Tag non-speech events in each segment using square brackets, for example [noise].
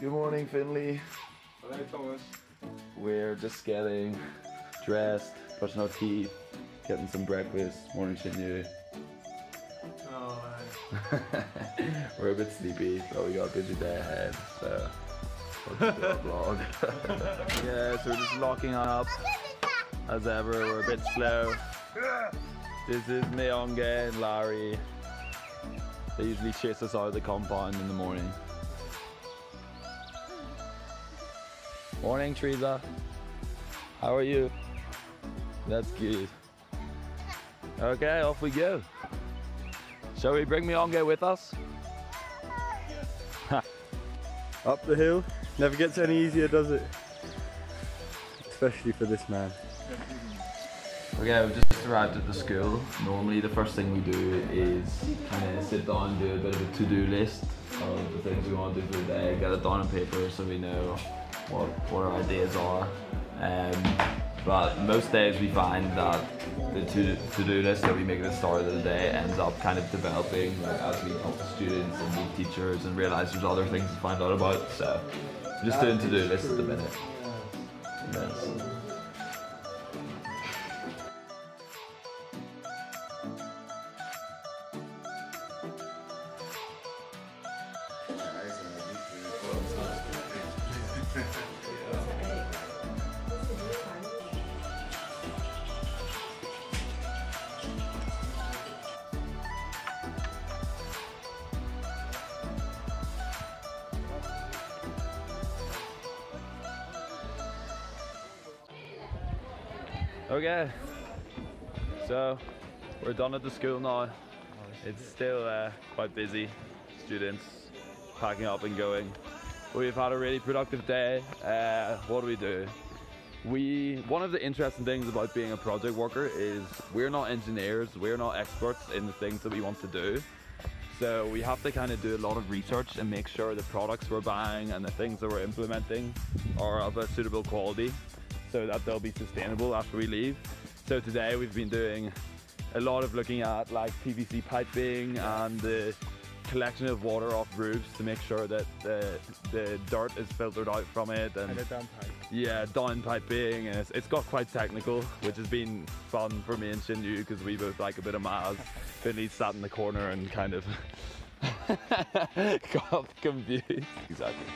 Good morning, Finley. Hello, Thomas. We're just getting dressed, brushing our teeth, getting some breakfast, morning Xinyu. Oh, [laughs] We're a bit sleepy, but we got a busy day ahead, so welcome to our vlog. [laughs] yeah, so we're just locking up. As ever, we're a bit slow. This is Meonge and Larry. They usually chase us out of the compound in the morning. Morning, Teresa. How are you? That's good. Okay, off we go. Shall we bring Meonge with us? [laughs] Up the hill. Never gets any easier, does it? Especially for this man. Okay, we've just arrived at the school. Normally the first thing we do is kind of sit down and do a bit of a to-do list of the things we want to do for the day, get it down on paper so we know what, what our ideas are. Um, but most days we find that the to- to-do list that we make at the start of the day ends up kind of developing like, as we talk to students and meet teachers and realise there's other things to find out about. So just doing to-do lists at the minute. Okay, so we're done at the school now. It's still uh, quite busy, students packing up and going. We've had a really productive day. Uh, what do we do? We one of the interesting things about being a project worker is we're not engineers, we're not experts in the things that we want to do. So we have to kind of do a lot of research and make sure the products we're buying and the things that we're implementing are of a suitable quality so that they'll be sustainable after we leave. So today we've been doing a lot of looking at like PVC piping and the collection of water off roofs to make sure that the, the dirt is filtered out from it and, And damp yeah, down piping and it's, it's got quite technical, which has been fun for me and Xinyu because we both like a bit of maths. [laughs] Finley sat in the corner and kind of [laughs] got confused. Exactly.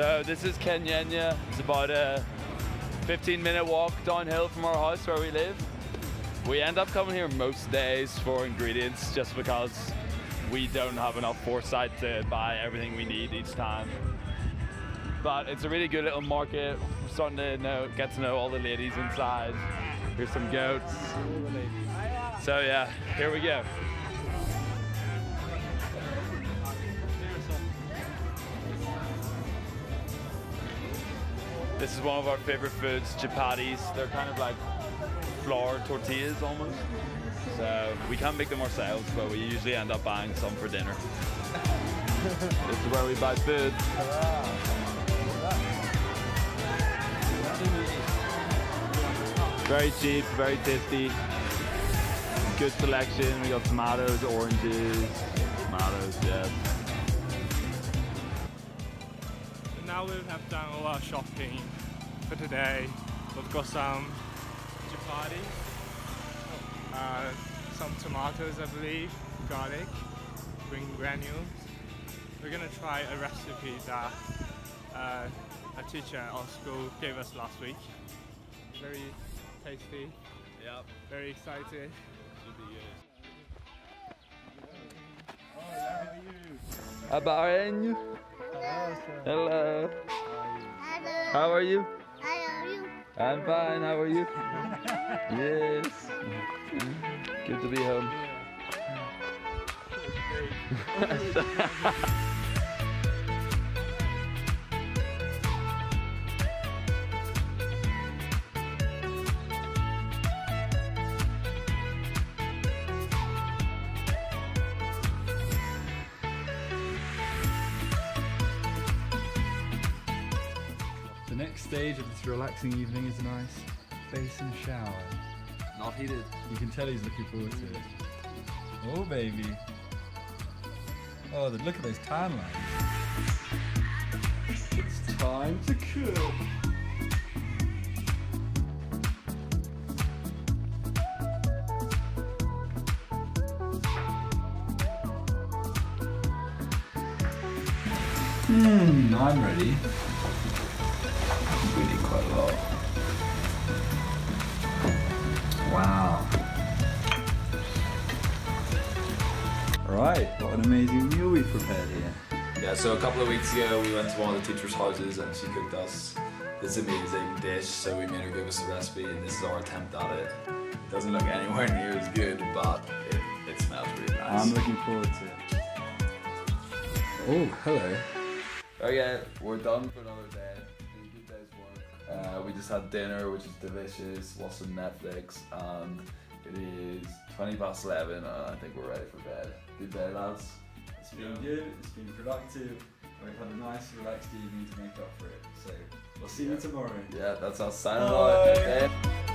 So this is Kenyenya. It's about a 15 minute walk downhill from our house where we live. We end up coming here most days for ingredients just because we don't have enough foresight to buy everything we need each time. But it's a really good little market. We're starting to know, get to know all the ladies inside. Here's some goats. So yeah, here we go. This is one of our favorite foods, chapatis. They're kind of like flour tortillas almost. So we can't make them ourselves, but we usually end up buying some for dinner. [laughs] this is where we buy food. Very cheap, very tasty. Good selection. We got tomatoes, oranges, tomatoes, yeah. Now we have done all our shopping for today. We've got some chapati, uh, some tomatoes, I believe, garlic, green granules. We're gonna try a recipe that uh, a teacher at our school gave us last week. Very tasty. Yep. Very excited. Abarenho. Hello. How are you? I'm fine. How are you? yes. Good to be home. [laughs] stage of this relaxing evening is a nice basin shower. Not heated. You can tell he's looking forward to it. Oh, baby. Oh, the, look at those tan lines. It's time to cook. Hmm, I'm ready. We need quite a lot. Wow. Right, what an amazing meal we prepared here. Yeah, so a couple of weeks ago we went to one of the teacher's houses and she cooked us this amazing dish. So we made her give us the recipe and this is our attempt at it. It doesn't look anywhere [laughs] near as good, but it, it smells really nice. I'm looking forward to it. Oh, hello. Oh okay, we're done for another day. Uh, we just had dinner, which is delicious. Watched some Netflix, and it is 20 past 11, and I think we're ready for bed. Good day, lads. It's been good, it's been productive, and we've had a nice relaxed evening to make up for it. So, we'll see you tomorrow. Yeah, that's our sign off. out. Good day.